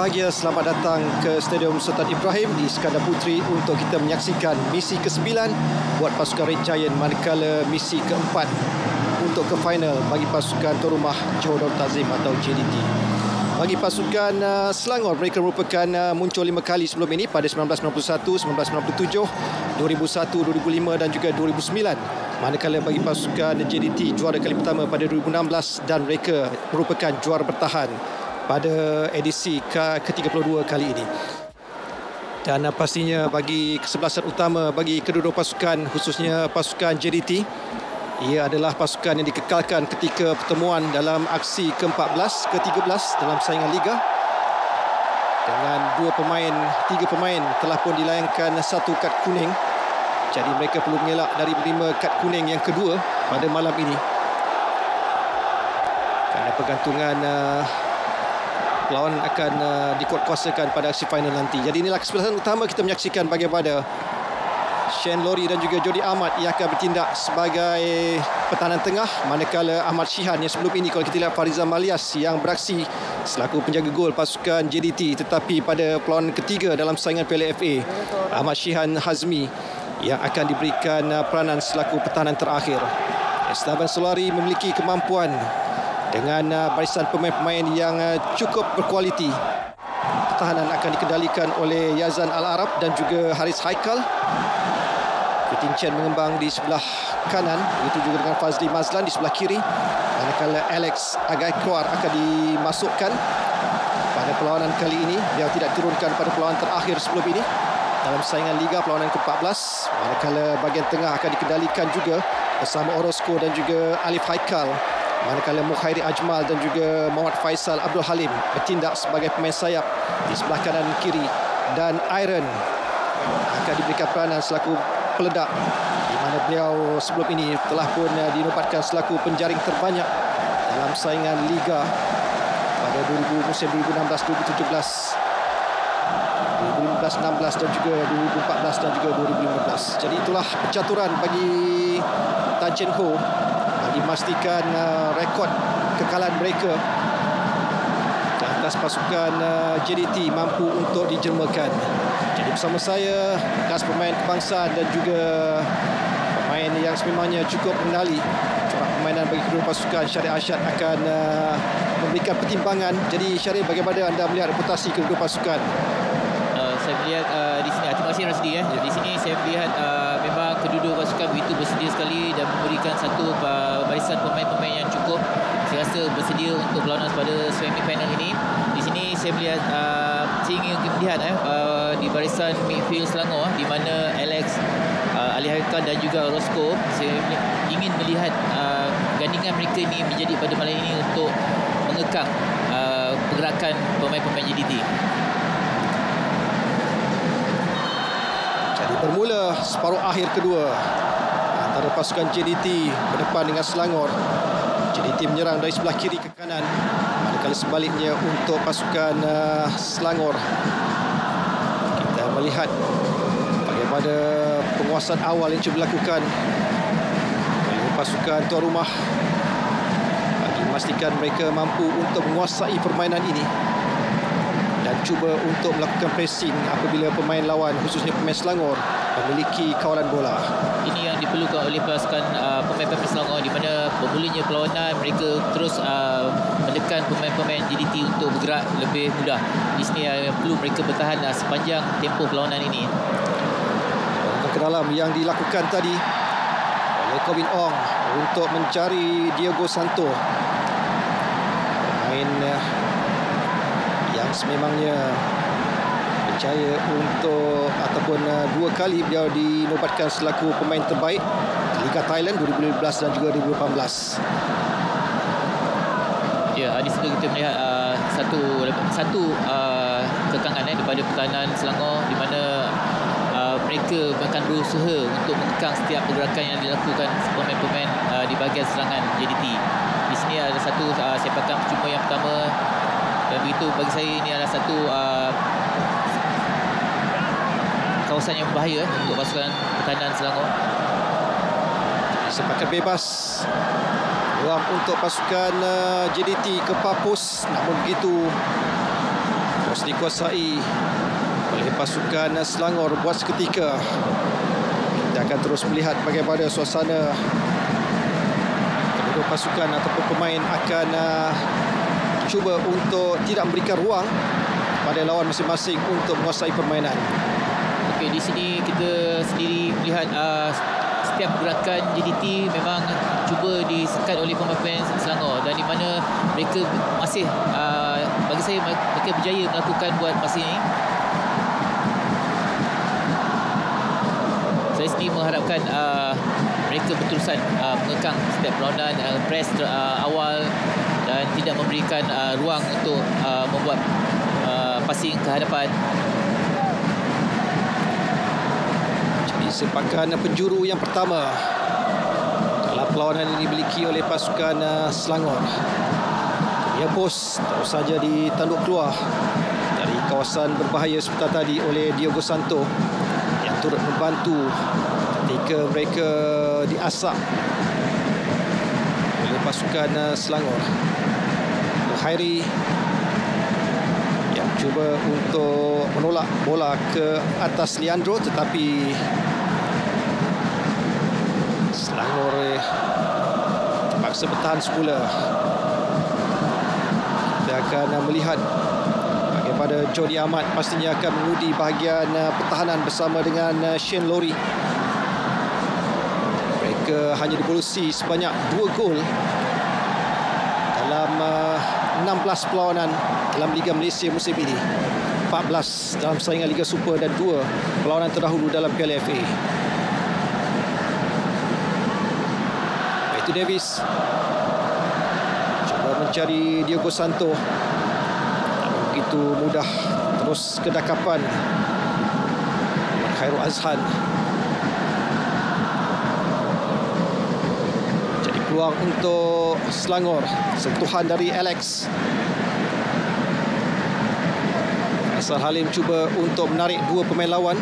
bahagia. Selamat datang ke Stadium Sultan Ibrahim di Skandar Putri untuk kita menyaksikan misi ke-9 buat pasukan Red Giant manakala misi ke-4 untuk ke final bagi pasukan tuan rumah Johor Darul Tazim atau JDT. Bagi pasukan uh, Selangor, mereka merupakan uh, muncul lima kali sebelum ini pada 1991, 1997, 2001, 2005 dan juga 2009. Manakala bagi pasukan JDT juara kali pertama pada 2016 dan mereka merupakan juara bertahan pada edisi ke-32 kali ini. Dan uh, pastinya bagi kesebelasan utama bagi kedua-dua pasukan khususnya pasukan JDT ia adalah pasukan yang dikekalkan ketika pertemuan dalam aksi ke-14 ke-13 dalam saingan liga dengan dua pemain, tiga pemain telah pun dilayangkan satu kad kuning. Jadi mereka perlu mengelak dari lima kad kuning yang kedua pada malam ini. Kerana pergantungan uh, lawan akan uh, dikuatkuasakan pada aksi final nanti. Jadi inilah kesempatan utama kita menyaksikan bagaimana Shane Lori dan juga Jody Ahmad yang akan bertindak sebagai pertahanan tengah manakala Ahmad Shihan yang sebelum ini kalau kita lihat Farizal Malias yang beraksi selaku penjaga gol pasukan JDT tetapi pada perlawanan ketiga dalam saingan Piala FA Ahmad Shihan Hazmi yang akan diberikan uh, peranan selaku pertahanan terakhir. Esteban Solari memiliki kemampuan dengan uh, barisan pemain-pemain yang uh, cukup berkualiti. Pertahanan akan dikendalikan oleh Yazan Al-Arab dan juga Haris Haikal. Ketin Chen mengembang di sebelah kanan, begitu juga dengan Fazli Mazlan di sebelah kiri. Manakala Alex Agai keluar akan dimasukkan pada perlawanan kali ini. Dia tidak turunkan pada perlawanan terakhir sebelum ini dalam saingan Liga perlawanan ke-14 manakala bahagian tengah akan dikendalikan juga bersama Orozco dan juga Alif Haikal manakala Mukhairi Ajmal dan juga Muhammad Faisal Abdul Halim bertindak sebagai pemain sayap di sebelah kanan kiri dan Iron akan diberikan peranan selaku peledak di mana beliau sebelum ini telah pun uh, dinobatkan selaku penjaring terbanyak dalam saingan Liga pada 2000 musim 2016-2017 2015-16 dan juga 2014 dan juga 2015. Jadi itulah percaturan bagi Tan Chen Ho bagi memastikan uh, rekod kekalahan mereka ke atas pasukan uh, JDT mampu untuk dijermakan. Jadi bersama saya, bekas pemain kebangsaan dan juga pemain yang sememangnya cukup mengenali corak permainan bagi kedua pasukan Syarif Asyad akan uh, memberikan pertimbangan. Jadi Syarif bagaimana anda melihat reputasi kedua pasukan? Uh, saya melihat uh, di sini, terima kasih Rasdi ya. Di sini saya melihat uh, kedua-dua pasukan begitu bersedia sekali dan memberikan satu uh, barisan pemain-pemain yang cukup. Saya rasa bersedia untuk berlawanan pada semi final ini. Di sini saya melihat saya ingin melihat eh, uh, di barisan midfield Selangor di mana Alex uh, Ali Haikal dan juga Roscoe saya ingin melihat gandingan mereka ini menjadi pada malam ini untuk mengekang pergerakan pemain-pemain JDT. Bermula separuh akhir kedua antara pasukan JDT berdepan dengan Selangor. JDT menyerang dari sebelah kiri ke kanan. Manakala sebaliknya untuk pasukan uh, Selangor kita melihat bagaimana penguasaan awal yang cuba dilakukan oleh pasukan tuan rumah bagi memastikan mereka mampu untuk menguasai permainan ini cuba untuk melakukan pressing apabila pemain lawan khususnya pemain Selangor memiliki kawalan bola. Ini yang diperlukan oleh pasukan uh, pemain-pemain Selangor di mana bermulanya perlawanan mereka terus uh, menekan pemain-pemain JDT untuk bergerak lebih mudah. Di sini uh, perlu mereka bertahan uh, sepanjang tempoh perlawanan ini. Ke dalam yang dilakukan tadi oleh Kevin Ong untuk mencari Diego Santo. Pemain uh, yang sememangnya berjaya untuk ataupun uh, dua kali beliau dinobatkan selaku pemain terbaik Liga Thailand 2015 dan juga 2018. Ya, di situ kita melihat uh, satu satu uh, kekangan eh, daripada pertahanan Selangor di mana uh, mereka bahkan berusaha untuk mengekang setiap pergerakan yang dilakukan pemain-pemain uh, di bahagian serangan JDT. Di sini ada satu uh, sepakan percuma yang pertama dan begitu bagi saya ini adalah satu uh, kawasan yang berbahaya untuk pasukan pertahanan Selangor. Sepakan bebas. Ruang untuk pasukan uh, JDT ke Papus. Namun begitu terus dikuasai oleh pasukan uh, Selangor buat seketika. Kita akan terus melihat bagaimana suasana kedua pasukan ataupun pemain akan uh, cuba untuk tidak memberikan ruang pada lawan masing-masing untuk menguasai permainan. Okey, di sini kita sendiri melihat uh, setiap gerakan JDT memang cuba disekat oleh pemain-pemain Selangor. Dan di mana mereka masih uh, bagi saya mereka berjaya melakukan buat masa ini. Saya sendiri mengharapkan uh, mereka berterusan uh, mengekang setiap perlawanan uh, press uh, awal dan tidak memberikan uh, ruang untuk uh, membuat uh, passing ke hadapan. Sepakan penjuru yang pertama. Dalam perlawanan ini dimiliki oleh pasukan uh, Selangor. Dia pos terus saja ditanduk keluar. Dari kawasan berbahaya seperti tadi oleh Diogo Santo yang turut membantu ketika mereka diasap oleh pasukan uh, Selangor. Khairi yang cuba untuk menolak bola ke atas Leandro tetapi Selangor eh, terpaksa bertahan semula. Kita akan uh, melihat bagaimana Jody Ahmad pastinya akan mengundi bahagian uh, pertahanan bersama dengan Shane Lowry. Mereka hanya dibolusi sebanyak dua gol dalam 16 perlawanan dalam Liga Malaysia musim ini. 14 dalam saingan Liga Super dan 2 perlawanan terdahulu dalam Piala FA. Itu Davis cuba mencari Diogo Santo begitu mudah terus kedakapan Khairul Azhan peluang untuk Selangor. Sentuhan dari Alex. Asal Halim cuba untuk menarik dua pemain lawan.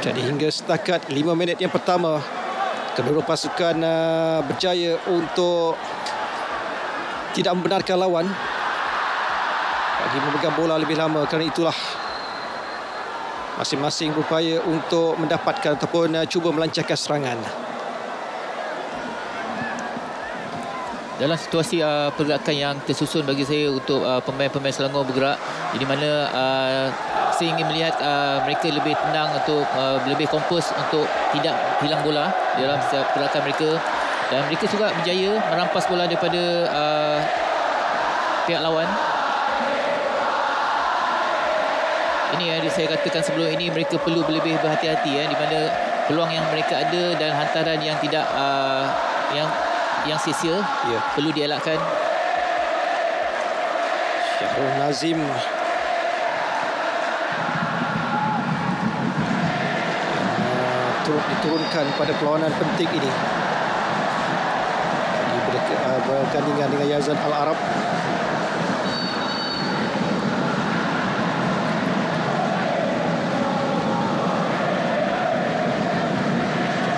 Jadi hingga setakat 5 minit yang pertama kedua pasukan uh, berjaya untuk tidak membenarkan lawan. Bagi memegang bola lebih lama kerana itulah masing-masing berupaya untuk mendapatkan ataupun uh, cuba melancarkan serangan. dalam situasi uh, pergerakan yang tersusun bagi saya untuk uh, pemain-pemain Selangor bergerak di mana uh, saya ingin melihat uh, mereka lebih tenang untuk uh, lebih kompos untuk tidak hilang bola dalam setiap pergerakan mereka dan mereka juga berjaya merampas bola daripada uh, pihak lawan ini yang saya katakan sebelum ini mereka perlu lebih berhati-hati ya, di mana peluang yang mereka ada dan hantaran yang tidak uh, yang yang sia-sia Ya. perlu dielakkan. Syahrul Nazim. Uh, turut diturunkan pada perlawanan penting ini. Berdekat, uh, bergandingan dengan Yazan Al-Arab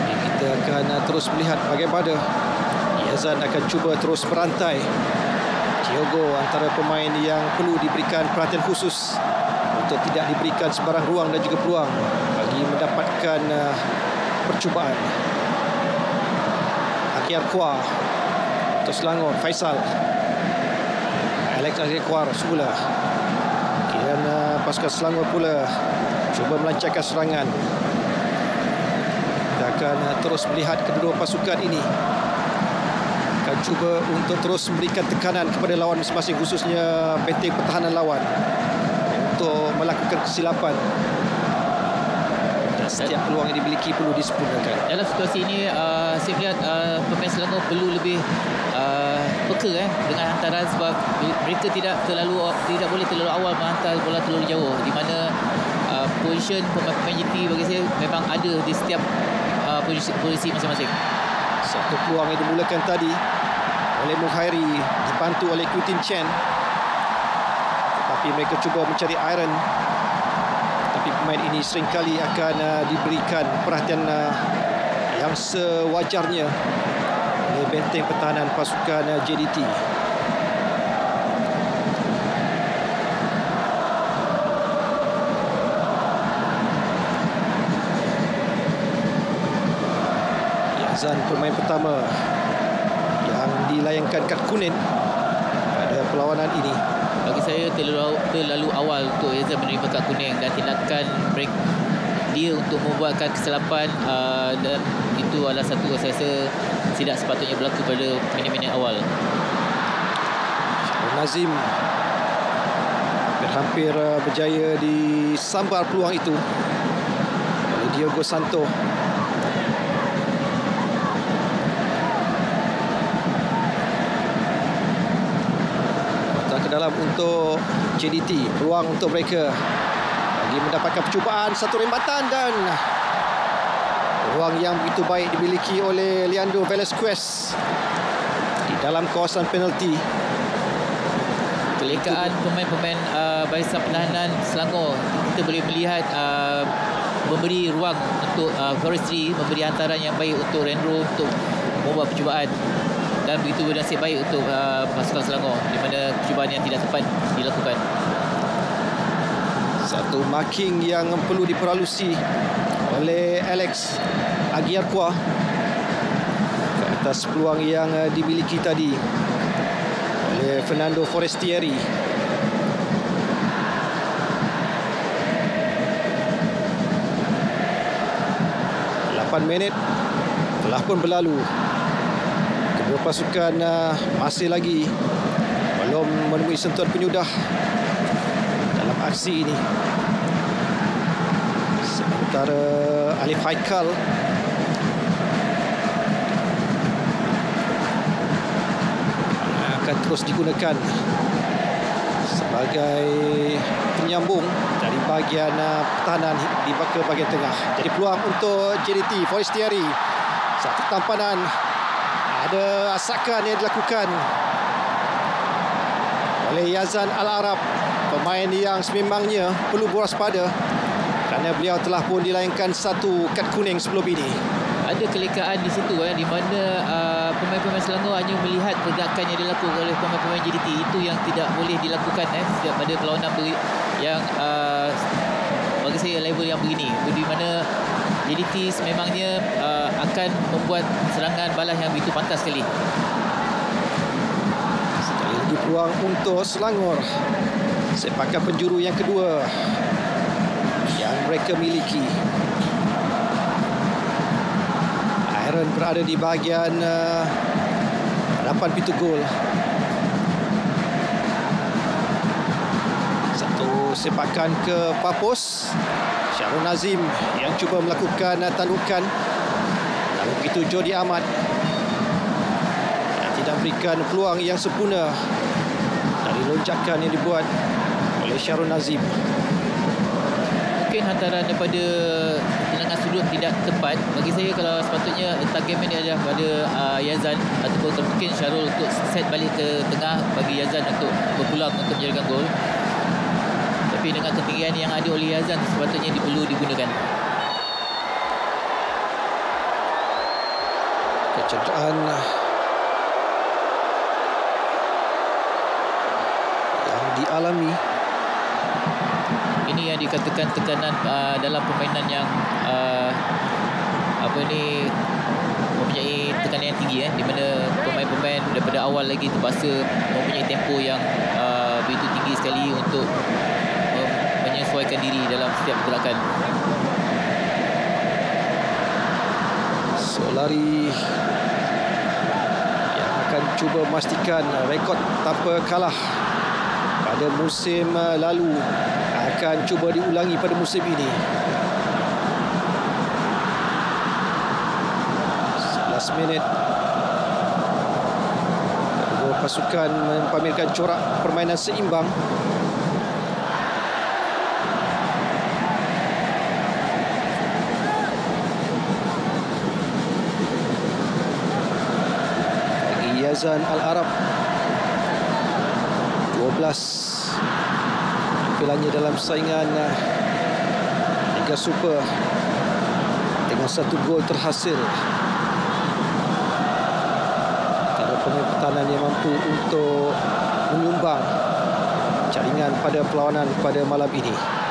Jadi kita akan uh, terus melihat bagaimana Yazan akan cuba terus berantai Diogo antara pemain yang perlu diberikan perhatian khusus untuk tidak diberikan sebarang ruang dan juga peluang bagi mendapatkan uh, percubaan. Aki Arqua untuk Selangor, Faisal. Alex Arqua semula. Kemudian uh, pasukan Selangor pula cuba melancarkan serangan. Akan uh, terus melihat kedua pasukan ini. Akan cuba untuk terus memberikan tekanan kepada lawan masing-masing khususnya benteng pertahanan lawan untuk melakukan kesilapan. Dan setiap peluang yang dimiliki perlu disempurnakan. Dalam situasi ini uh, saya melihat uh, pemain Selangor perlu lebih uh, peka eh dengan hantaran sebab mereka tidak terlalu tidak boleh terlalu awal menghantar bola terlalu jauh. Di mana uh, position pemain-pemain GT bagi saya memang ada di setiap posisi, posisi masing-masing. satu peluang yang dimulakan tadi oleh Mukhairi dibantu oleh Quintin Chen. Tetapi mereka cuba mencari iron tapi pemain ini seringkali akan uh, diberikan perhatian uh, yang sewajarnya oleh benteng pertahanan pasukan uh, JDT Yazan pemain pertama yang dilayangkan kad kuning pada perlawanan ini. Bagi saya terlalu terlalu awal untuk Yazan menerima kad kuning dan tindakan break dia untuk membuatkan kesilapan uh, dan itu adalah satu saya rasa tidak sepatutnya berlaku pada minit-minit awal. Syarul Nazim hampir-hampir uh, berjaya disambar peluang itu. Oleh Diogo Santo Mata ke dalam untuk JDT peluang untuk mereka bagi mendapatkan percubaan satu rembatan dan peluang yang begitu baik dimiliki oleh Leandro Velasquez di dalam kawasan penalti. Kelekaan pemain-pemain uh, barisan pertahanan Selangor. Kita boleh melihat uh, memberi ruang untuk uh, Forestry memberi hantaran yang baik untuk Rendro untuk membuat percubaan. Dan begitu bernasib baik untuk uh, pasukan Selangor di mana percubaan yang tidak tepat dilakukan. Satu marking yang perlu diperhalusi oleh Alex Agiarqua ke atas peluang yang uh, dimiliki tadi oleh Fernando Forestieri. Lapan minit telah pun berlalu. Pasukan uh, masih lagi belum menemui sentuhan penyudah dalam aksi ini. Sementara Alif Haikal akan terus digunakan sebagai penyambung dari bahagian uh, pertahanan di bahagian tengah. Jadi peluang untuk JDT Forestieri. Satu tampanan ada asakan yang dilakukan oleh Yazan Al-Arab pemain yang sememangnya perlu berwaspada kerana beliau telah pun dilayangkan satu kad kuning sebelum ini. Ada kelekaan di situ eh, di mana uh, pemain-pemain Selangor hanya melihat pergerakan yang dilakukan oleh pemain-pemain JDT itu yang tidak boleh dilakukan eh, setiap pada perlawanan beri, yang uh, bagi saya level yang begini. Di mana JDT sememangnya uh, akan membuat serangan balas yang begitu pantas sekali. Sekali lagi peluang untuk Selangor. Sepakan penjuru yang kedua yang mereka miliki. Aaron berada di bahagian uh, hadapan pintu gol. Satu sepakan ke Papos Syarul Nazim yang cuba melakukan uh, begitu Jody Ahmad. Tidak berikan peluang yang sempurna dari lonjakan yang dibuat oleh Syarul Nazim. Mungkin hantaran daripada tendangan sudut tidak tepat. Bagi saya kalau sepatutnya target man adalah pada uh, Yazan ataupun mungkin Syarul untuk set balik ke tengah bagi Yazan untuk berpulang untuk menjadikan gol. Tapi dengan ketinggian yang ada oleh Yazan sepatutnya perlu digunakan kecederaan yang dialami. Ini yang dikatakan tekanan uh, dalam permainan yang uh, apa ni mempunyai tekanan yang tinggi eh. Di mana pemain-pemain daripada awal lagi terpaksa mempunyai tempo yang uh, begitu tinggi sekali untuk mem- menyesuaikan diri dalam setiap pergerakan. Solari akan cuba memastikan rekod tanpa kalah. Pada musim uh, lalu akan cuba diulangi pada musim ini. 11 minit. Kedua pasukan mempamerkan corak permainan seimbang Yazan Al-Arab. 12 Penampilannya dalam saingan uh, Liga Super. Dengan satu gol terhasil. Ada pemain pertahanan yang mampu untuk Menyumbang Jaringan pada perlawanan pada malam ini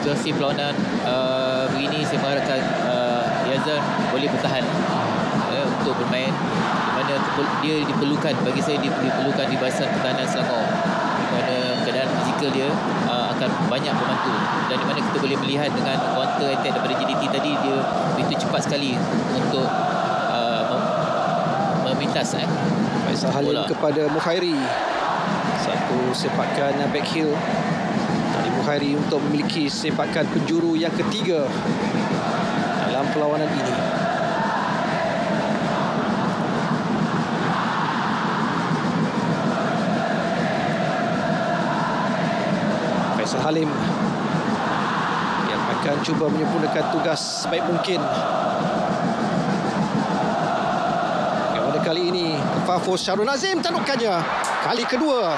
situasi perlawanan uh, begini saya mengharapkan uh, Yazan boleh bertahan uh, untuk bermain di mana dia diperlukan bagi saya dia diperlukan di barisan pertahanan Selangor di mana keadaan fizikal dia uh, akan banyak membantu dan di mana kita boleh melihat dengan counter attack daripada JDT tadi dia begitu cepat sekali untuk uh, mem- memintas eh. Faisal Halim Bola. kepada Mukhairi Satu sepakan back heel Tadi Mukhairi untuk memiliki sepakan penjuru yang ketiga Dalam perlawanan ini. Faisal Halim yang akan cuba menyempurnakan tugas sebaik mungkin. Pada kali ini Fafo Syarul Nazim tanukannya kali kedua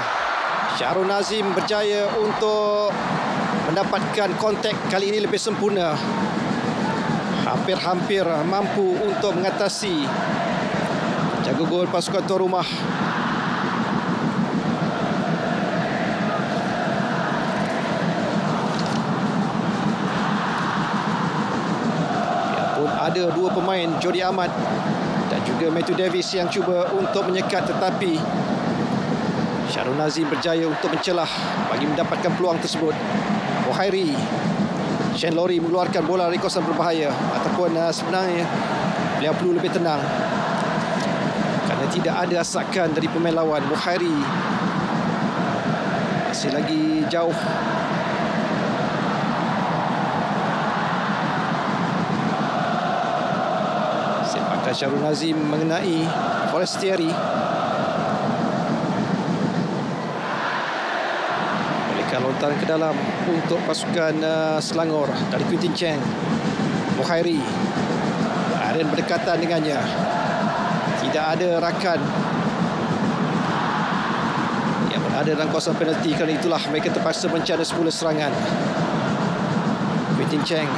Syarul Nazim berjaya untuk mendapatkan kontak kali ini lebih sempurna hampir-hampir mampu untuk mengatasi jaga gol pasukan tuan rumah ada dua pemain Jody Ahmad dan juga Matthew Davis yang cuba untuk menyekat tetapi Syarul Nazim berjaya untuk mencelah bagi mendapatkan peluang tersebut. Mohairi Shane Lori mengeluarkan bola dari kawasan berbahaya ataupun uh, sebenarnya beliau perlu lebih tenang kerana tidak ada asakan dari pemain lawan. Mohairi masih lagi jauh Sepakan Syarul Nazim mengenai Forestieri. Mereka lontaran ke dalam untuk pasukan uh, Selangor dari Quintin Cheng. Mukhairi. Aren berdekatan dengannya. Tidak ada rakan yang berada dalam kawasan penalti kerana itulah mereka terpaksa mencana semula serangan. Quintin Cheng.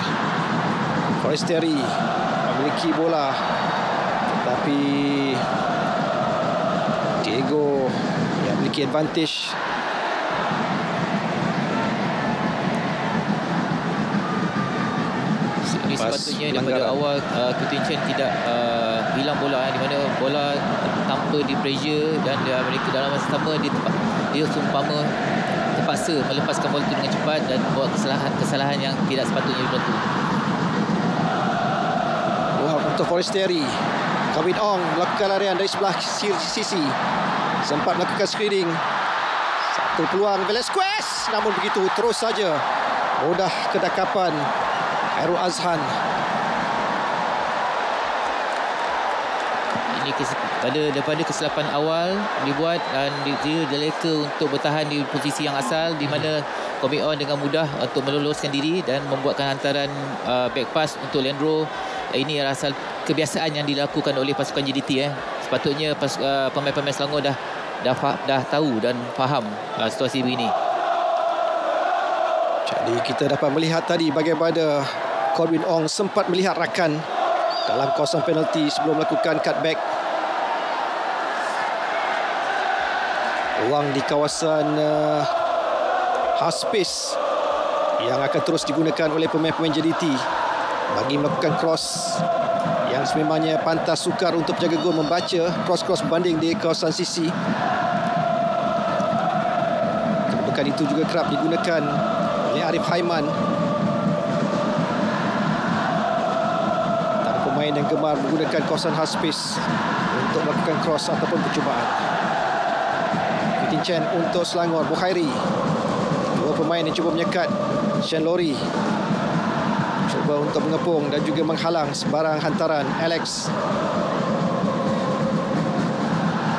Forestieri memiliki bola tetapi Diego yang memiliki advantage Ini Selepas sepatutnya daripada awal uh, Kutin Chen tidak uh, hilang bola eh, di mana bola tanpa di pressure dan dia, mereka dalam masa sama dia tempat, dia seumpama terpaksa melepaskan bola itu dengan cepat dan buat kesalahan kesalahan yang tidak sepatutnya berlaku. Wah untuk Forestieri Kawin Ong melakukan larian dari sebelah sisi, sisi. Sempat melakukan screening. Satu peluang Velasquez. Namun begitu terus saja. Mudah kedakapan Hairul Azhan Ini kes, pada daripada kesilapan awal dibuat dan di- dia dileka untuk bertahan di posisi yang asal di mana Komik On dengan mudah untuk meloloskan diri dan membuatkan hantaran uh, back pass untuk Leandro. Ini adalah asal kebiasaan yang dilakukan oleh pasukan JDT eh. Sepatutnya pas, uh, pemain-pemain Selangor dah dah fa- dah tahu dan faham uh, situasi begini. Jadi kita dapat melihat tadi bagaimana Corbin Ong sempat melihat rakan dalam kawasan penalti sebelum melakukan cutback. Ruang di kawasan uh, half space yang akan terus digunakan oleh pemain-pemain JDT bagi melakukan cross yang sememangnya pantas sukar untuk penjaga gol membaca cross-cross banding di kawasan sisi. Kedudukan itu juga kerap digunakan oleh Arif Haiman gemar menggunakan kawasan half space untuk melakukan cross ataupun percubaan. Quintin Chen untuk Selangor. Bukhairi. Dua pemain yang cuba menyekat. Shen Lori. Cuba untuk mengepung dan juga menghalang sebarang hantaran. Alex.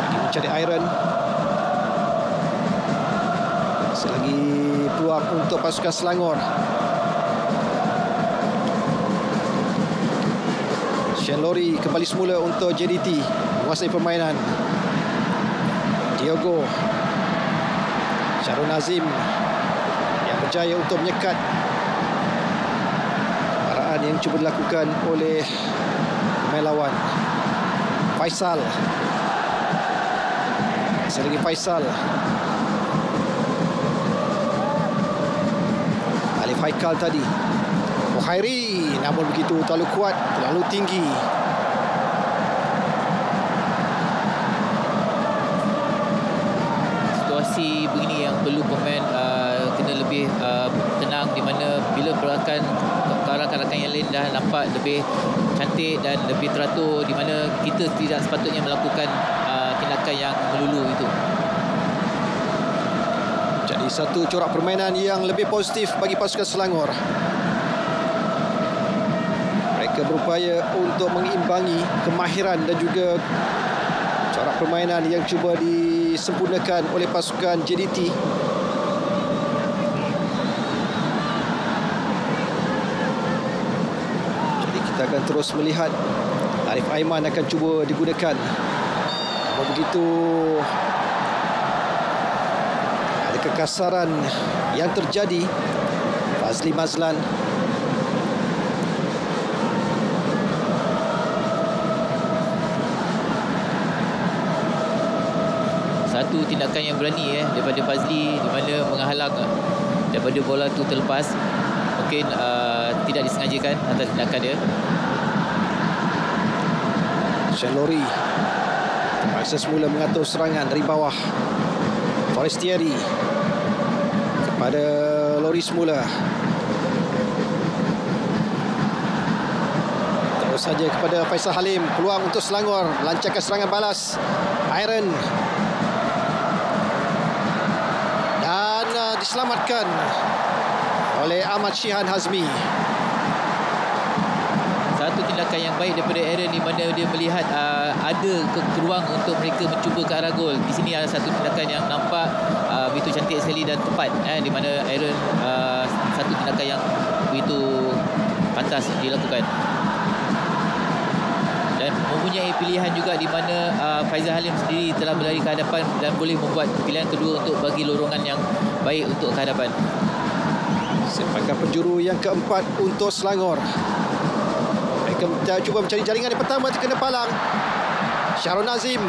Lagi mencari Iron. Selagi peluang untuk pasukan Selangor. Shen Lori kembali semula untuk JDT menguasai permainan. Diogo Syarul Nazim yang berjaya untuk menyekat araan yang cuba dilakukan oleh pemain lawan. Faisal Masih lagi Faisal Alif Haikal tadi Bukhairi namun begitu terlalu kuat terlalu tinggi situasi begini yang perlu pemain uh, kena lebih uh, tenang di mana bila berakan rakan-rakan yang lain dah nampak lebih cantik dan lebih teratur di mana kita tidak sepatutnya melakukan uh, tindakan yang melulu itu. Jadi satu corak permainan yang lebih positif bagi pasukan Selangor. Mereka berupaya untuk mengimbangi kemahiran dan juga corak permainan yang cuba disempurnakan oleh pasukan JDT. Jadi kita akan terus melihat Arif Aiman akan cuba digunakan. Namun begitu ada kekasaran yang terjadi Fazli Mazlan Satu tindakan yang berani eh. Daripada Fazli di mana menghalang eh, daripada bola tu terlepas. Mungkin uh, tidak disengajakan atas tindakan dia. Shen Lori terpaksa semula mengatur serangan dari bawah. Forestieri. Kepada Lori semula. Terus saja kepada Faisal Halim. Peluang untuk Selangor. Lancarkan serangan balas. Iron dan uh, diselamatkan oleh Ahmad Syihan Hazmi Satu tindakan yang baik daripada Aaron di mana dia melihat uh, ada ke ruang untuk mereka mencuba ke arah gol. Di sini ada satu tindakan yang nampak uh, begitu cantik sekali dan tepat eh, di mana Aaron uh, satu tindakan yang begitu pantas dilakukan. Mempunyai pilihan juga di mana uh, Faizal Halim sendiri telah berlari ke hadapan dan boleh membuat pilihan kedua untuk bagi lorongan yang baik untuk ke hadapan. Sepakan penjuru yang keempat untuk Selangor. Mereka cuba mencari jaringan yang pertama terkena palang. Syarul Nazim.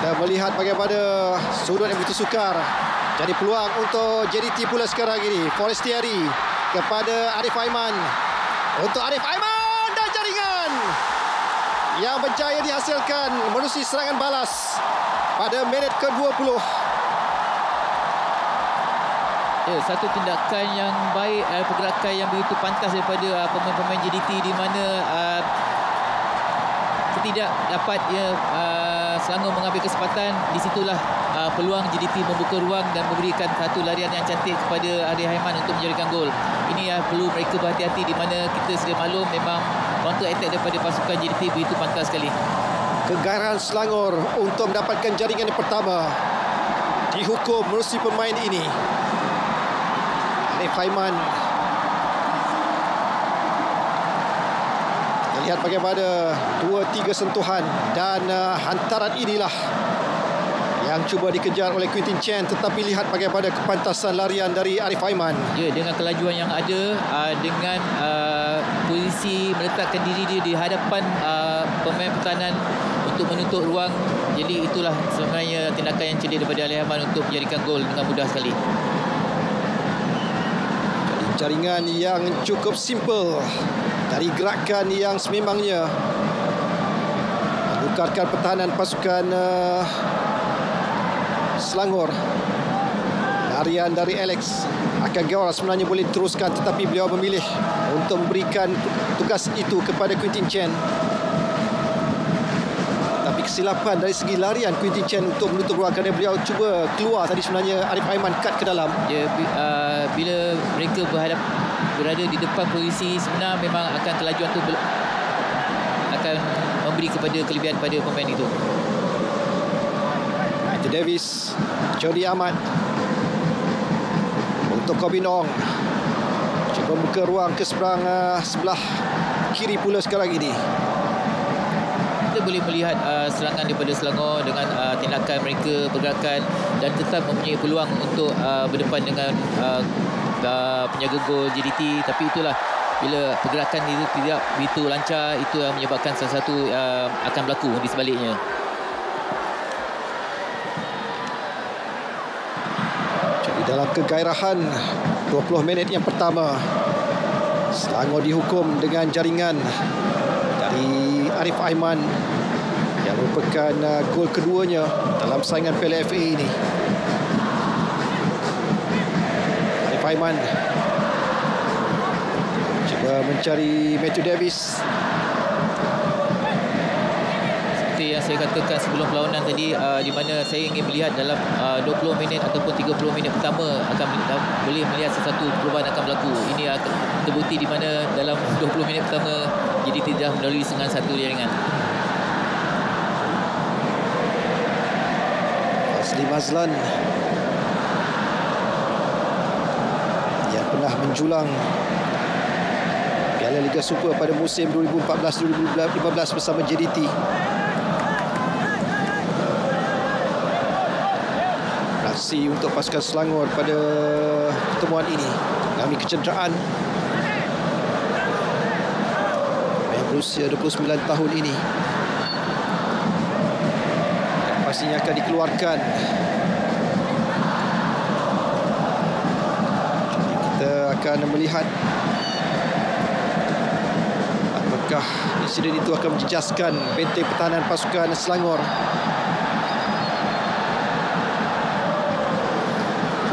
Dan melihat bagaimana sudut yang begitu sukar. Jadi peluang untuk JDT pula sekarang ini. Forestieri kepada Arif Aiman. Untuk Arif Aiman. Yang berjaya dihasilkan menerusi serangan balas pada minit ke-20. Ya, satu tindakan yang baik, uh, pergerakan yang begitu pantas daripada uh, pemain-pemain JDT di mana uh, tidak dapat ya, uh, Selangor mengambil kesempatan di situlah uh, peluang JDT membuka ruang dan memberikan satu larian yang cantik kepada Ari Haiman untuk menjadikan gol. Ini yang perlu mereka berhati-hati di mana kita sedia maklum memang counter attack daripada pasukan JDT begitu pantas sekali. Kegagalan Selangor untuk mendapatkan jaringan yang pertama dihukum menerusi pemain ini. Arif Haiman. Kita lihat bagaimana dua tiga sentuhan dan uh, hantaran inilah yang cuba dikejar oleh Quintin Chen tetapi lihat bagaimana kepantasan larian dari Arif Haiman. Ya, dengan kelajuan yang ada, uh, dengan uh, posisi meletakkan diri dia di hadapan uh, pemain pertahanan untuk menutup ruang. Jadi itulah sebenarnya tindakan yang cerdik daripada Ali untuk menjadikan gol dengan mudah sekali. Jaringan yang cukup simple dari gerakan yang sememangnya menukarkan pertahanan pasukan uh, Selangor larian dari Alex. Akagawara sebenarnya boleh teruskan tetapi beliau memilih untuk memberikan tugas itu kepada Quintin Chen. Tapi kesilapan dari segi larian Quintin Chen untuk menutup ruang kerana beliau cuba keluar tadi sebenarnya Arif Aiman cut ke dalam. Dia uh, bila mereka berhadap berada di depan posisi sebenar memang akan kelajuan tu bel- akan memberi kepada kelebihan pada pemain itu. Matthew Davis Jody Ahmad untuk Corbin Ong cuba buka ruang ke seberang uh, sebelah kiri pula sekarang ini. Kita boleh melihat uh, serangan daripada Selangor dengan uh, tindakan mereka pergerakan dan tetap mempunyai peluang untuk uh, berdepan dengan uh, uh, penjaga gol JDT tapi itulah bila pergerakan itu tidak begitu lancar itu yang menyebabkan salah satu uh, akan berlaku di sebaliknya. Dalam kegairahan 20 minit yang pertama Selangor dihukum dengan jaringan dari Arif Aiman yang merupakan uh, gol keduanya dalam saingan Piala FA ini. Arif Aiman cuba mencari Matthew Davis yang saya katakan sebelum perlawanan tadi uh, di mana saya ingin melihat dalam uh, 20 minit ataupun 30 minit pertama akan uh, boleh melihat sesuatu perubahan akan berlaku. Ini akan terbukti di mana dalam 20 minit pertama jadi tidak melalui dengan satu jaringan. Fazli Mazlan yang pernah menjulang Piala Liga Super pada musim 2014-2015 bersama JDT. Nasi untuk pasukan Selangor pada pertemuan ini mengalami kecederaan. Yang berusia 29 tahun ini pastinya akan dikeluarkan. Kita akan melihat apakah insiden itu akan menjejaskan benteng pertahanan pasukan Selangor.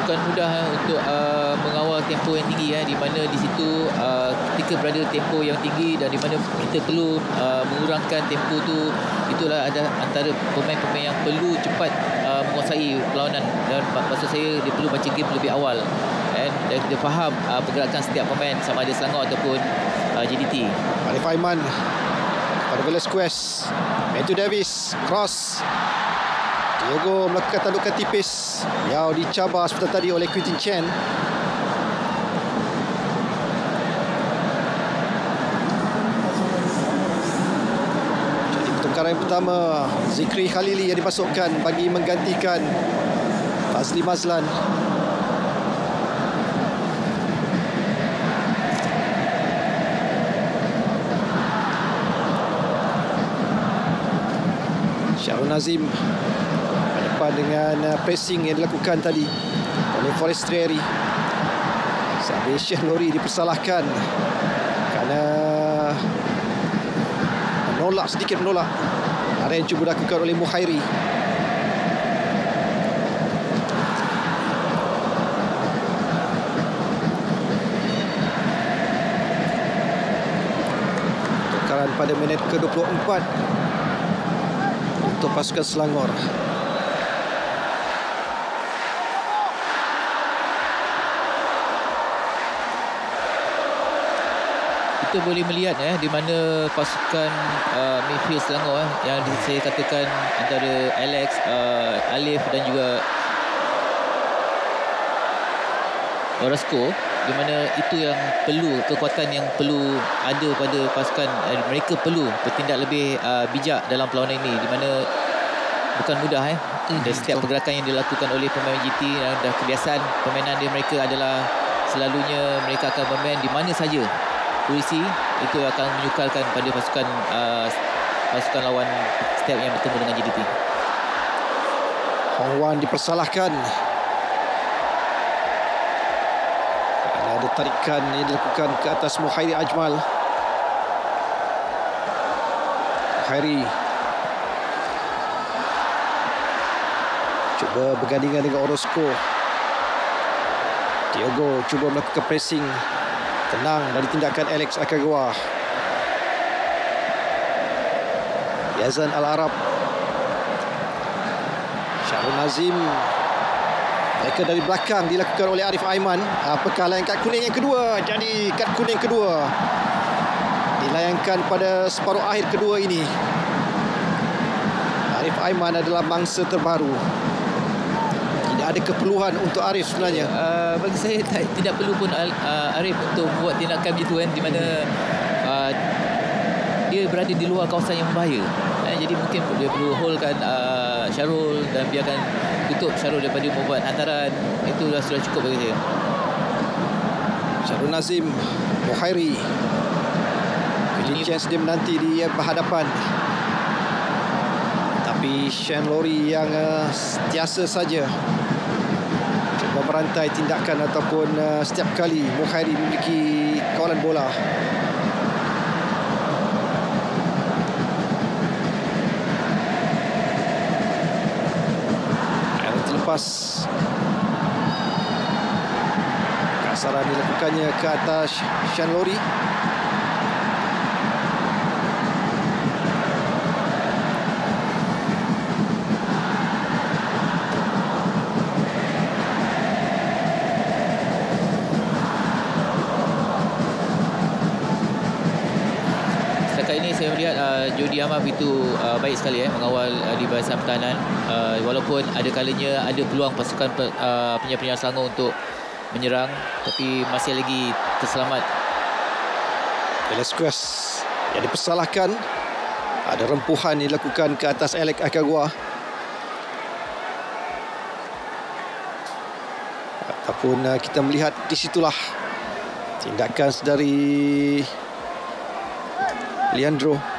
Bukan mudah eh, untuk uh, mengawal tempo yang tinggi eh, di mana di situ uh, ketika berada tempo yang tinggi dan di mana kita perlu uh, mengurangkan tempo tu itulah ada antara pemain-pemain yang perlu cepat uh, menguasai perlawanan dan mak- maksud saya dia perlu baca game lebih awal and dan dia faham uh, pergerakan setiap pemain sama ada Selangor ataupun uh, JDT Arif Aiman pada Velasquez Matthew Davis cross Diogo melakukan tandukan tipis. Yang dicabar seperti tadi oleh Quintin Chen. Jadi pertukaran yang pertama Zikri Khalili yang dimasukkan bagi menggantikan Fazli Mazlan. Syahrul Nazim berdepan dengan uh, pressing yang dilakukan tadi oleh Forestrieri. Sambil Syekh Lori dipersalahkan kerana menolak sedikit menolak. Ada yang cuba dilakukan oleh Muhairi. Pada minit ke-24 untuk pasukan Selangor. Kita boleh melihat eh di mana pasukan uh, midfield Selangor eh, yang saya katakan antara Alex, uh, Alif dan juga Orasco di mana itu yang perlu kekuatan yang perlu ada pada pasukan eh, mereka perlu bertindak lebih uh, bijak dalam perlawanan ini di mana bukan mudah eh. Dan setiap pergerakan yang dilakukan oleh pemain GT dan kebiasaan permainan dia mereka adalah selalunya mereka akan bermain di mana saja posisi itu akan menyukarkan pada pasukan uh, pasukan lawan setiap yang bertemu dengan JDT. Hong Wan dipersalahkan. Kerana ada tarikan yang dilakukan ke atas Muhairi Ajmal. Muhairi cuba bergandingan dengan Orozco. Diogo cuba melakukan pressing tenang dari tindakan Alex Akagawa Yazan Al-Arab. Syahrul Nazim. Mereka dari belakang dilakukan oleh Arif Aiman. Apakah layan kad kuning yang kedua? Jadi kad kuning kedua. Dilayangkan pada separuh akhir kedua ini. Arif Aiman adalah mangsa terbaru ada keperluan untuk Arif sebenarnya Uh, bagi saya tak, tidak perlu pun uh, Arif untuk buat tindakan begitu kan di mana uh, dia berada di luar kawasan yang berbahaya. Eh, jadi mungkin dia perlu holdkan uh, Syarul dan biarkan tutup Syarul daripada membuat hantaran. Itu dah sudah cukup bagi saya. Syahrul Nazim Muhairi Quintin Ini- Chance dia menanti di berhadapan tapi Shan Lori yang uh, setiasa saja merantai tindakan ataupun uh, setiap kali Muhairi memiliki kawalan bola. Akhirnya terlepas Kasaran dilakukannya ke atas Lori Setakat ini saya melihat uh, Jody Ahmad begitu uh, baik sekali eh mengawal uh, di barisan pertahanan. Uh, walaupun ada kalanya ada peluang pasukan pe, uh, Selangor untuk menyerang tapi masih lagi terselamat. Velasquez yang dipersalahkan ada rempuhan dilakukan ke atas Alec Akagua ataupun uh, kita melihat di situlah tindakan dari Leandro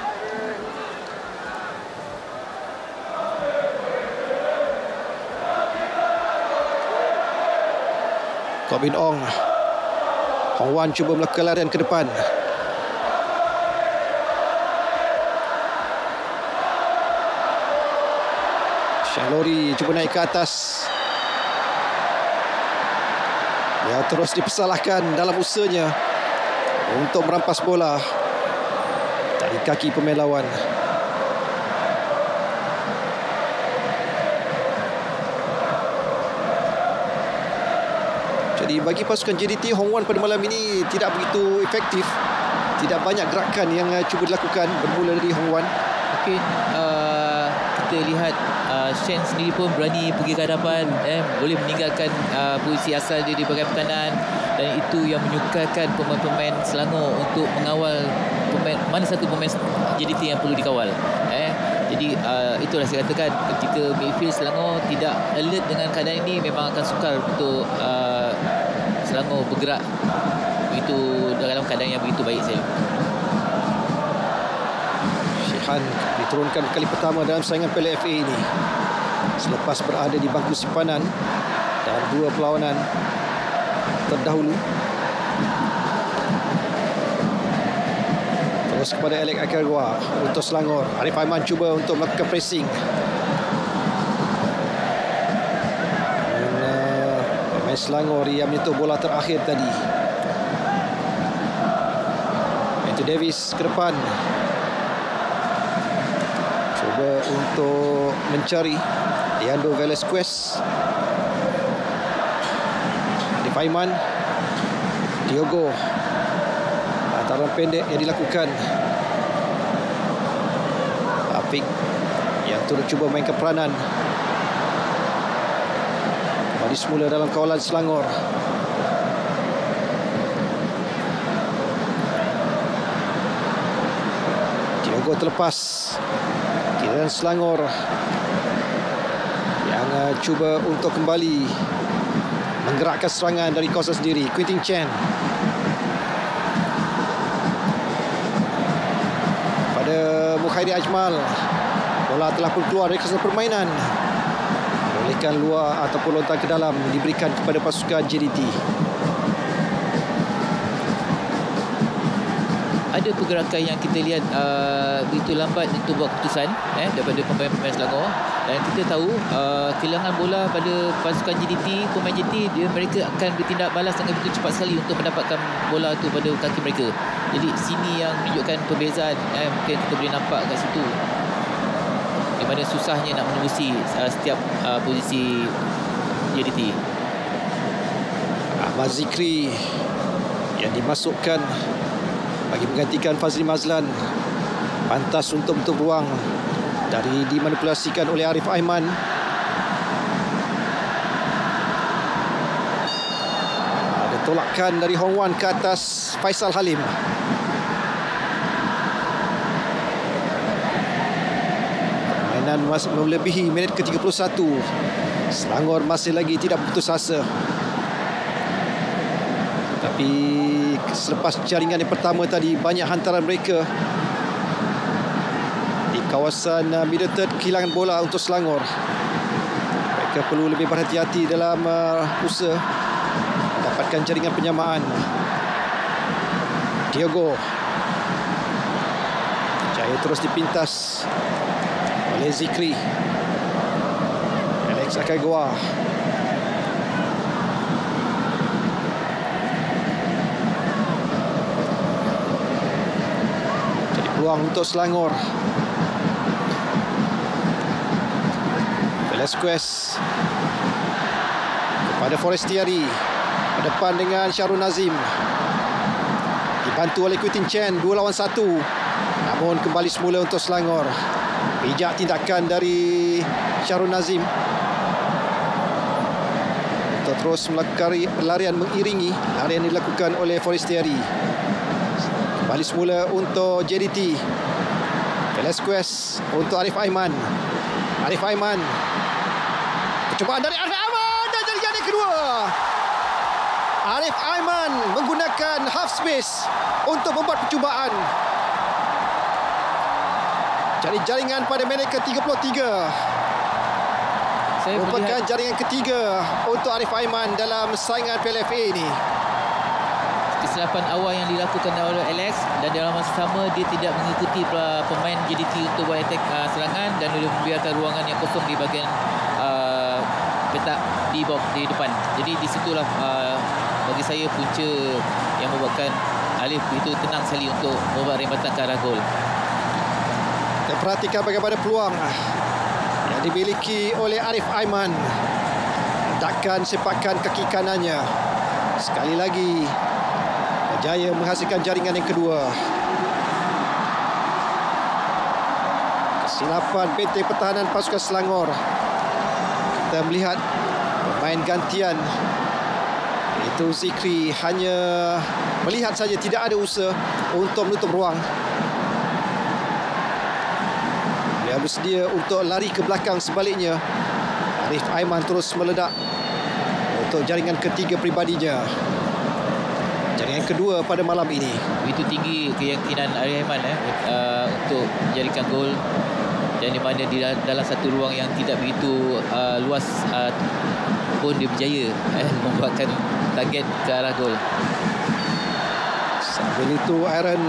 Corbin Ong. Hong Wan cuba melakukan larian ke depan. Shalori cuba naik ke atas. Dia terus dipersalahkan dalam usahanya Untuk merampas bola Dari kaki pemain lawan Jadi bagi pasukan JDT Hong Wan pada malam ini tidak begitu efektif. Tidak banyak gerakan yang uh, cuba dilakukan bermula dari Hong Wan. Mungkin uh, kita lihat uh, Shen sendiri pun berani pergi ke hadapan eh boleh meninggalkan uh, posisi asal dia di bahagian pertahanan dan itu yang menyukarkan pemain-pemain Selangor untuk mengawal pemain mana satu pemain JDT yang perlu dikawal eh jadi uh, itulah saya katakan ketika midfield Selangor tidak alert dengan keadaan ini memang akan sukar untuk uh, Selangor bergerak begitu dalam keadaan yang begitu baik saya Syihan diturunkan kali pertama dalam saingan Piala FA ini. Selepas berada di bangku simpanan dalam dua perlawanan terdahulu. Terus kepada Alec Akagua untuk Selangor. Arif Aiman cuba untuk melakukan pressing. Selangor yang menyentuh bola terakhir tadi. Matthew Davis ke depan. Cuba untuk mencari Leandro Velasquez. Di Faiman. Diogo. Hantaran pendek yang dilakukan. Apik yang turut cuba mainkan peranan. Kembali semula dalam kawalan Selangor. Diogo terlepas. Kira Selangor yang uh, cuba untuk kembali menggerakkan serangan dari kawasan sendiri. Quintin Chen. Pada Mukhairi Ajmal. Bola telah pun keluar dari kawasan permainan. Bolehkan luar ataupun lontar ke dalam diberikan kepada pasukan JDT. ada pergerakan yang kita lihat uh, begitu lambat untuk buat keputusan eh daripada pemain-pemain Selangor. Dan kita tahu uh, kehilangan bola pada pasukan JDT pemain JDT dia mereka akan bertindak balas dengan begitu cepat sekali untuk mendapatkan bola tu pada kaki mereka. Jadi sini yang menunjukkan perbezaan eh mungkin kita boleh nampak kat situ mana susahnya nak menembusi uh, setiap uh, posisi JDT Ahmad Zikri yang dimasukkan bagi menggantikan Fazli Mazlan pantas untuk ruang dari dimanipulasikan oleh Arif Aiman. Ada tolakan dari Hong Wan ke atas Faisal Halim permainan masih melebihi minit ke-31 Selangor masih lagi tidak putus asa. Tapi selepas jaringan yang pertama tadi banyak hantaran mereka. Di kawasan uh, middle third kehilangan bola untuk Selangor. Mereka perlu lebih berhati-hati dalam uh, usaha mendapatkan jaringan penyamaan. Diogo. Jaya terus dipintas oleh Zikri. Alex Akaigoa peluang untuk Selangor. Velasquez kepada Forestieri berdepan dengan Syarul Nazim. Dibantu oleh Quintin Chen 2 lawan 1. Namun kembali semula untuk Selangor. Bijak tindakan dari Syarul Nazim untuk terus melakukan pelarian mengiringi larian dilakukan oleh Forestieri. Kembali semula untuk JDT. Velasquez untuk Arif Aiman. Arif Aiman. Percubaan dari Arif Aiman dan jadi yang kedua. Arif Aiman menggunakan half space untuk membuat percubaan. Jadi jaringan pada minit ke-33. saya Merupakan melihat jaringan ketiga untuk Arif Aiman dalam saingan PLFA ini. kesilapan awal yang dilakukan oleh Alex dan dalam masa sama dia tidak mengikuti pemain JDT untuk buat attack uh, serangan dan dia membiarkan ruangan yang kosong di bahagian uh, petak di bawah di depan. Jadi di situlah uh, bagi saya punca yang membuatkan Alif begitu tenang sekali untuk membuat rembatan ke arah gol. Perhatikan bagaimana peluang yang dimiliki oleh Arif Aiman. Takkan sepakan kaki kanannya. Sekali lagi berjaya menghasilkan jaringan yang kedua. Kesilapan benteng pertahanan pasukan Selangor. Kita melihat pemain gantian itu Zikri hanya melihat saja tidak ada usaha untuk menutup ruang. Dia bersedia untuk lari ke belakang sebaliknya. Arif Aiman terus meledak untuk jaringan ketiga peribadinya. Jaringan kedua pada malam ini. Begitu tinggi keyakinan Ari Aiman eh, uh, untuk menjadikan gol dan di mana di dal- dalam satu ruang yang tidak begitu uh, luas uh, pun dia berjaya eh, membuatkan target ke arah gol. Sambil itu Aaron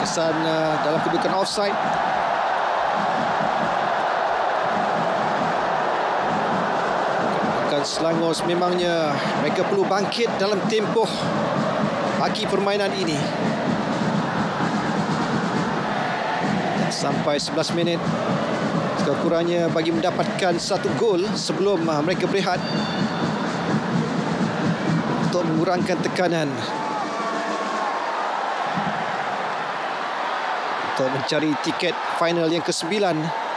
kesan uh, dalam kedudukan offside. Selangor sememangnya mereka perlu bangkit dalam tempoh bagi permainan ini. Sampai 11 minit sekurang-kurangnya bagi mendapatkan satu gol sebelum uh, mereka berehat untuk mengurangkan tekanan untuk mencari tiket final yang ke-9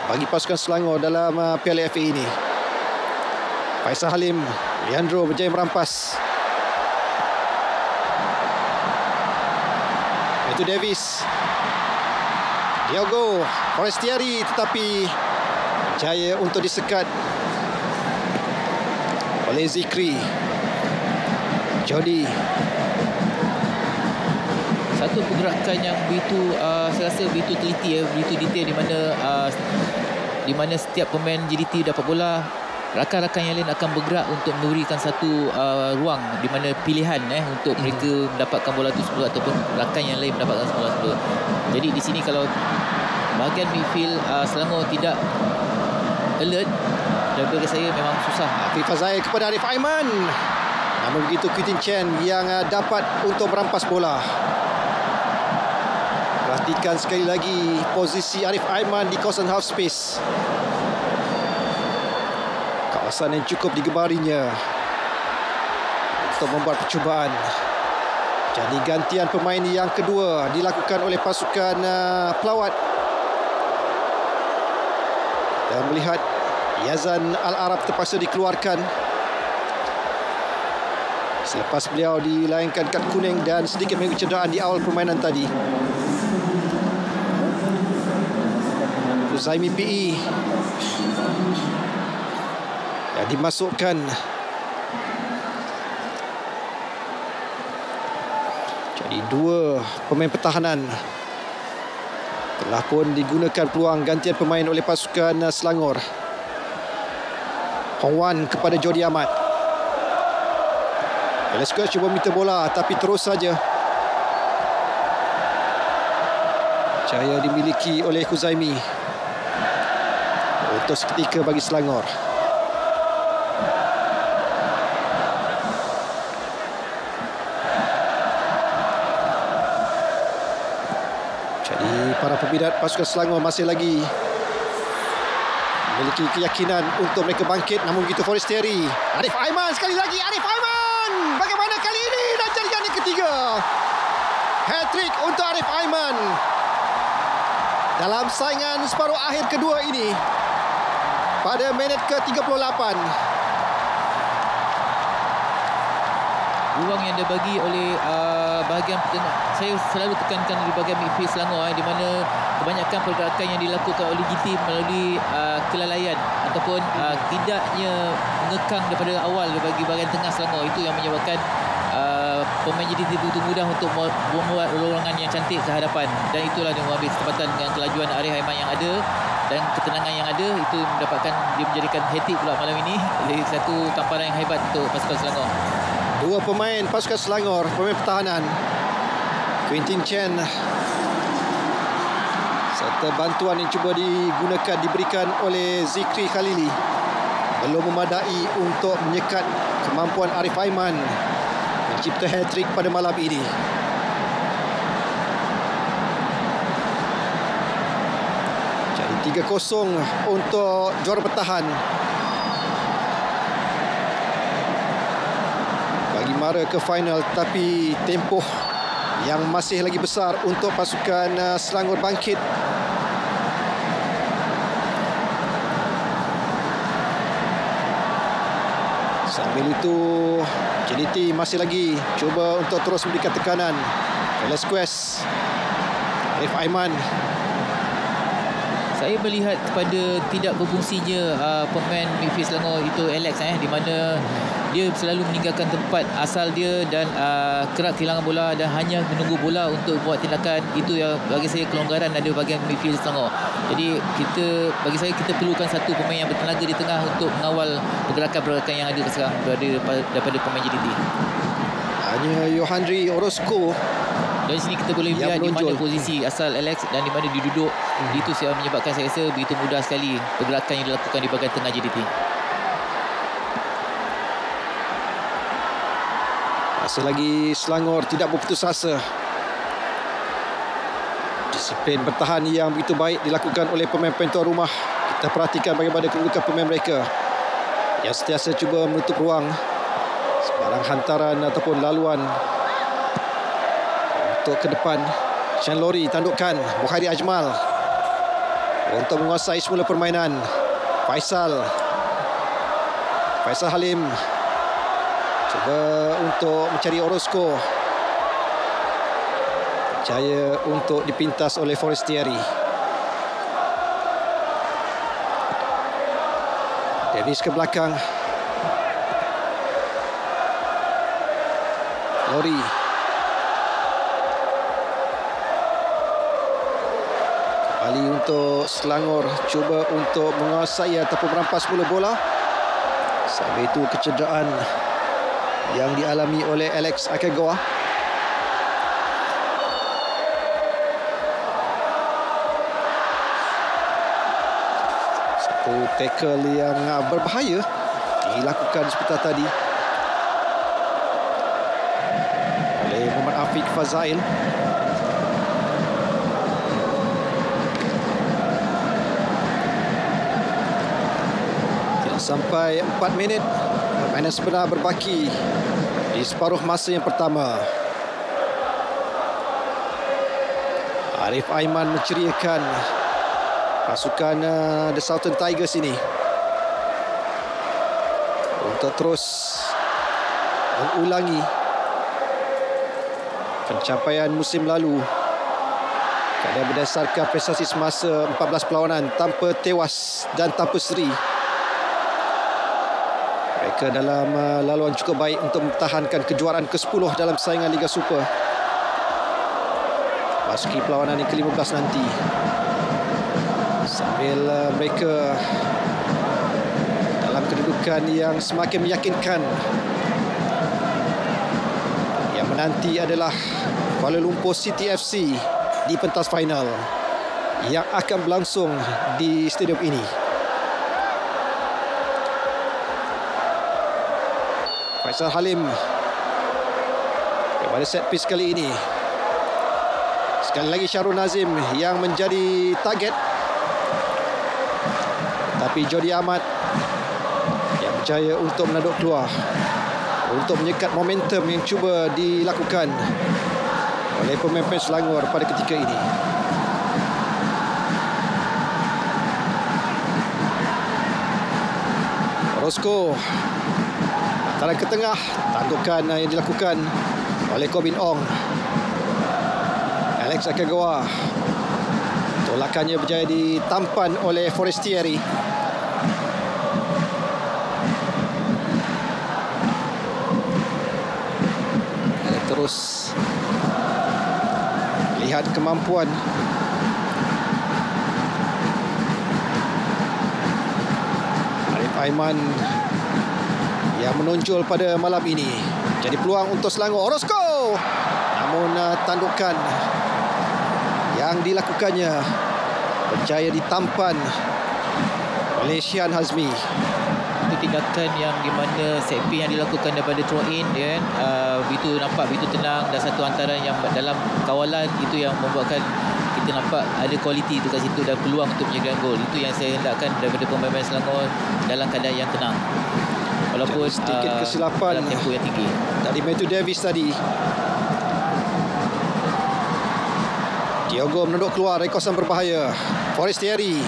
bagi pasukan Selangor dalam uh, Piala FA ini. Faisal Halim, Leandro berjaya merampas. Itu Davis. Diogo Forestieri tetapi berjaya untuk disekat oleh Zikri. Jody Satu pergerakan yang begitu uh, saya rasa begitu teliti ya, begitu detail di mana uh, di mana setiap pemain JDT dapat bola rakan-rakan yang lain akan bergerak untuk memberikan satu uh, ruang di mana pilihan eh untuk mereka mendapatkan bola tu semula ataupun rakan yang lain mendapatkan bola semula. Jadi di sini kalau bahagian midfield uh, Selangor tidak alert dan bagi saya memang susah. Afif Fazai kepada Arif Aiman. Namun begitu Quintin Chen yang uh, dapat untuk merampas bola. Perhatikan sekali lagi posisi Arif Aiman di kawasan half space. Kawasan yang cukup digemarinya untuk membuat percubaan. Jadi gantian pemain yang kedua dilakukan oleh pasukan uh, pelawat. Dan melihat Yazan Al-Arab terpaksa dikeluarkan selepas beliau dilayangkan kad kuning dan sedikit mengalami cederaan di awal permainan tadi. Fuzaimi PE yang dimasukkan jadi dua pemain pertahanan telah pun digunakan peluang gantian pemain oleh pasukan Selangor. Hong Wan kepada Jody Ahmad. Velasquez cuba minta bola tapi terus saja. Jaya dimiliki oleh Kuzaimi. Untuk seketika bagi Selangor. Peminat pasukan Selangor masih lagi memiliki keyakinan untuk mereka bangkit. Namun begitu Forestieri Arif Aiman sekali lagi Arif Aiman! Bagaimana kali ini dan jaringan yang ketiga? Hat-trick untuk Arif Aiman. Dalam saingan separuh akhir kedua ini pada minit ke-38 ruang yang dibagi oleh uh, bahagian pertengah saya selalu tekankan di bahagian midfield Selangor eh, di mana kebanyakan pergerakan yang dilakukan oleh GT melalui uh, kelalaian ataupun uh, tidaknya mengekang daripada awal bagi bahagian tengah Selangor. Itu yang menyebabkan uh, pemain GT begitu mudah untuk membuat ruangan yang cantik ke hadapan. Dan itulah dia mengambil kesempatan dengan kelajuan Arif Haiman yang ada dan ketenangan yang ada. Itu mendapatkan dia menjadikan hat pula malam ini. Jadi satu tamparan yang hebat untuk pasukan Selangor Dua pemain pasukan Selangor, pemain pertahanan. Quintin Chen serta bantuan yang cuba digunakan diberikan oleh Zikri Khalili belum memadai untuk menyekat kemampuan Arif Aiman mencipta hat-trick pada malam ini. Jadi 3-0 untuk juara bertahan bagi Mara ke final tapi tempoh yang masih lagi besar untuk pasukan uh, Selangor bangkit. Sambil itu JDT masih lagi cuba untuk terus memberikan tekanan. Velasquez Arif Aiman saya melihat kepada tidak berfungsinya uh, pemain midfield Selangor itu Alex eh di mana dia selalu meninggalkan tempat asal dia dan uh, kerap kehilangan bola dan hanya menunggu bola untuk buat tindakan itu yang bagi saya kelonggaran ada bahagian midfield Selangor. Jadi kita bagi saya kita perlukan satu pemain yang bertenaga di tengah untuk mengawal pergerakan-pergerakan yang ada sekarang daripada, daripada pemain JDT. Hanya Yohandri Orozco dari sini kita boleh lihat di mana posisi asal Alex dan di mana dia duduk. Hmm. Itu yang menyebabkan saya rasa begitu mudah sekali pergerakan yang dilakukan di bahagian tengah JDT. Masih lagi Selangor tidak berputus asa. Disiplin bertahan yang begitu baik dilakukan oleh pemain-pemain tuan rumah. Kita perhatikan bagaimana kedudukan pemain mereka. Yang sentiasa cuba menutup ruang. Sebarang hantaran ataupun laluan untuk ke depan Shan Lori tandukkan Bukhari Ajmal untuk menguasai semula permainan. Faisal. Faisal Halim. Cuba untuk mencari Orozco. Jaya untuk dipintas oleh Forestieri Davis ke belakang. Lori untuk Selangor cuba untuk menguasai ataupun merampas bola bola. Sambil itu kecederaan yang dialami oleh Alex Akagawa. Satu tackle yang ah, berbahaya dilakukan seperti tadi oleh Muhammad Afiq Fazail. Sampai 4 minit permainan sebenar berbaki di separuh masa yang pertama. Arif Aiman menceriakan pasukan uh, The Southern Tigers ini untuk terus mengulangi pencapaian musim lalu kerana berdasarkan prestasi semasa 14 perlawanan tanpa tewas dan tanpa seri mereka dalam uh, laluan cukup baik untuk mempertahankan kejuaraan ke-10 dalam saingan Liga Super. Masuki perlawanan yang ke-15 nanti. Sambil uh, mereka dalam kedudukan yang semakin meyakinkan. Yang menanti adalah Kuala Lumpur City FC di pentas final yang akan berlangsung di stadium ini. Faisal Halim kepada set piece kali ini. Sekali lagi Syarul Nazim yang menjadi target. Tapi Jody Ahmad yang berjaya untuk menaduk keluar. Untuk menyekat momentum yang cuba dilakukan oleh pemain-pemain Selangor pada ketika ini. Roscoe Taran ke tengah Tandukan yang dilakukan Oleh Kobin Ong. Alex Akagawa Tolakannya berjaya ditampan oleh Forestieri. Terus Lihat kemampuan. Arif Aiman yang menonjol pada malam ini. Jadi peluang untuk Selangor. Orozco! Namun uh, tandukan yang dilakukannya berjaya ditampan oleh Syian Hazmi. Itu tindakan yang di mana set piece yang dilakukan daripada throw in ya kan. Uh, begitu nampak begitu tenang dan satu antara yang dalam kawalan itu yang membuatkan kita nampak ada kualiti tu kat situ dan peluang untuk menyegel gol. Itu yang saya hendakkan daripada pemain-pemain Selangor dalam keadaan yang tenang. Walaupun sedikit uh, kesilapan. dalam tempoh yang tinggi. Dari Matthew Davis tadi. Diogo menunduk keluar rekosan berbahaya. Forestieri.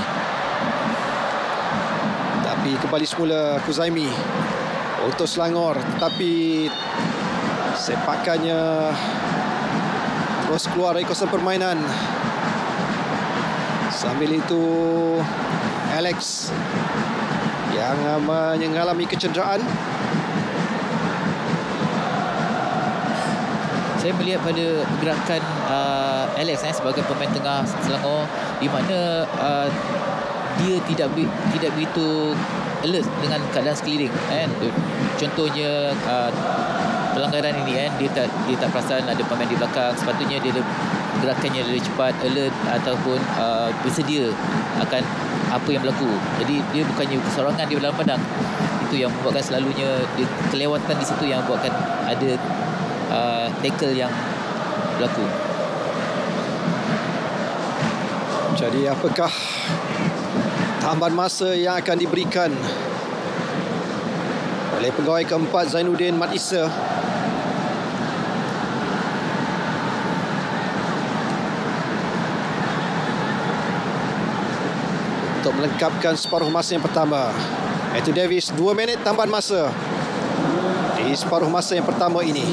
Tapi kembali semula Kuzaimi untuk Selangor. Tetapi sepakannya terus keluar rekosan permainan. Sambil itu Alex yang mengalami kecederaan. Saya melihat pada pergerakan uh, Alex eh, sebagai pemain tengah Selangor di mana uh, dia tidak tidak begitu alert dengan keadaan sekeliling kan. Contohnya uh, pelanggaran ini kan? Dia tak dia tak perasan ada pemain di belakang. Sepatutnya dia gerakannya lebih cepat alert ataupun uh, bersedia akan apa yang berlaku. Jadi dia bukannya kesorangan di dalam padang. Itu yang membuatkan selalunya dia kelewatan di situ yang membuatkan ada uh, tackle yang berlaku. Jadi apakah tambahan masa yang akan diberikan oleh pegawai keempat Zainuddin Mat Issa untuk melengkapkan separuh masa yang pertama. Matthew Davis 2 minit tambahan masa. Di separuh masa yang pertama ini.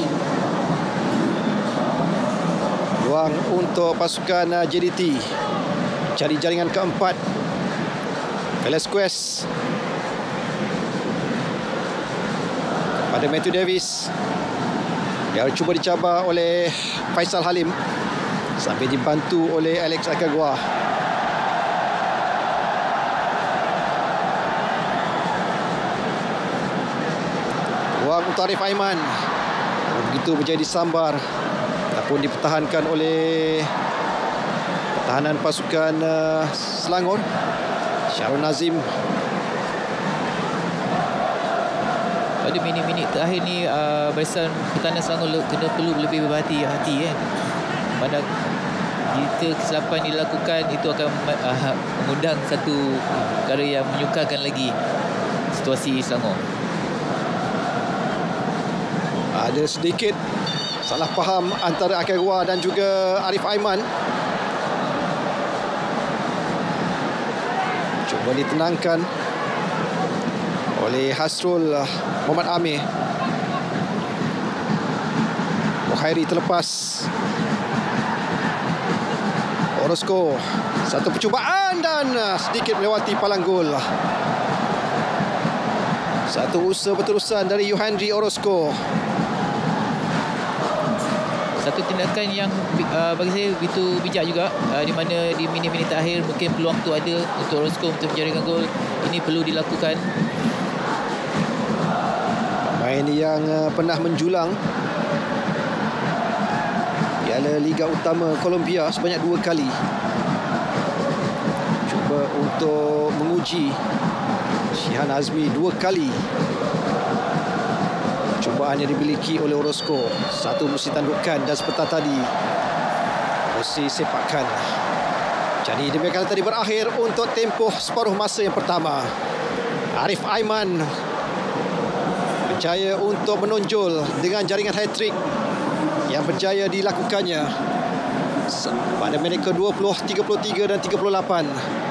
Ruang untuk pasukan uh, JDT cari jaringan keempat. Velasquez. Kepada Matthew Davis. Yang cuba dicabar oleh Faisal Halim. Sambil dibantu oleh Alex Akagua Peluang untuk Arif Aiman. Begitu menjadi sambar. Ataupun dipertahankan oleh pertahanan pasukan uh, Selangor. Syarul Nazim pada minit-minit terakhir ni uh, barisan pertahanan Selangor kena perlu lebih berhati-hati kan. Pada jika kesilapan dilakukan itu akan uh, mengundang satu perkara yang menyukarkan lagi situasi Selangor. Ada sedikit salah faham antara Akagua dan juga Arif Aiman. Cuba ditenangkan oleh Hasrul uh, Muhammad Amir. Muhairi terlepas. Orozco satu percubaan dan uh, sedikit melewati palang gol. Satu usaha berterusan dari Yohandri Orozco. Satu tindakan yang uh, bagi saya begitu bijak juga uh, di mana di minit-minit terakhir mungkin peluang tu ada untuk Roscoe untuk menjaringkan gol. Ini perlu dilakukan. Pemain yang uh, pernah menjulang Piala Liga Utama Colombia sebanyak dua kali. Cuba untuk menguji Syihan Azmi dua kali. Cubaan yang dimiliki oleh Orozco. Satu mesti tandukkan dan sebentar tadi mesti sepakkan. Jadi demikian tadi berakhir untuk tempoh separuh masa yang pertama. Arif Aiman berjaya untuk menonjol dengan jaringan hat-trick yang berjaya dilakukannya pada minit ke-20, 33 dan 38.